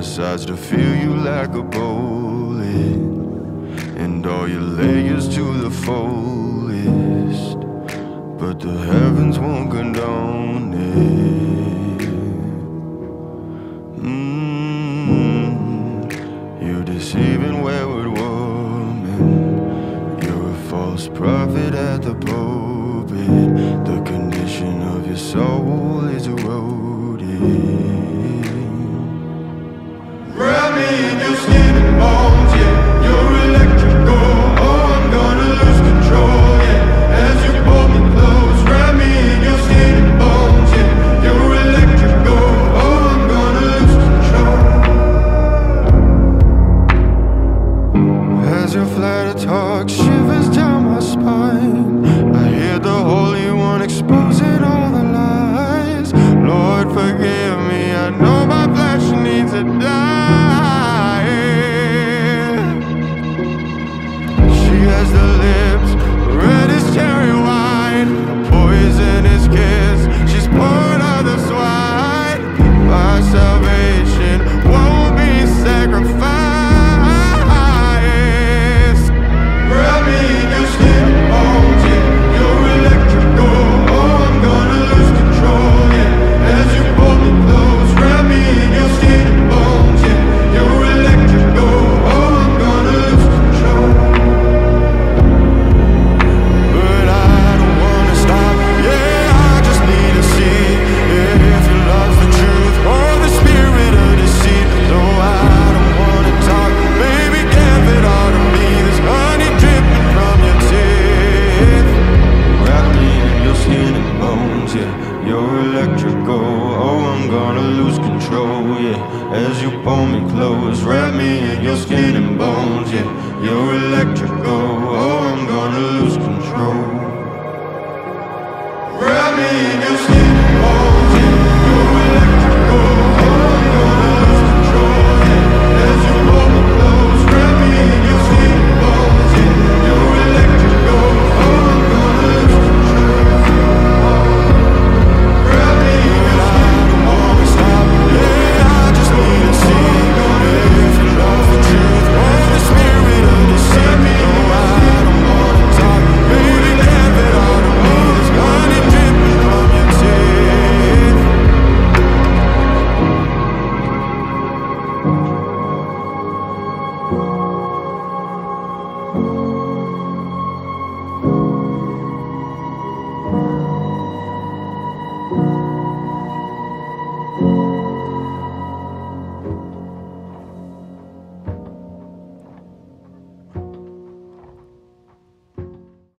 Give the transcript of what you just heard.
decides to feel you like a bullet, and all your layers to the fullest, but the heavens won't condone it. Mm, you're deceiving wayward woman. You're a false prophet at the pulpit. The condition of your soul is eroded. Flatter talk shivers down my spine, I hear the Holy One exposing all the lies. Lord, forgive me. I know my flesh needs a dying. She has the lips Oh, I'm gonna lose control, yeah. As you pull me close, wrap me in your skin and bones, yeah. You're electrical. Oh, I'm gonna lose control. Wrap me in your skin.